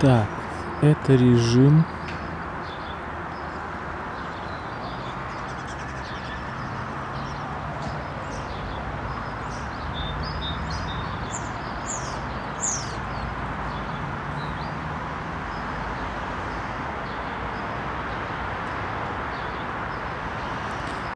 Так, это режим.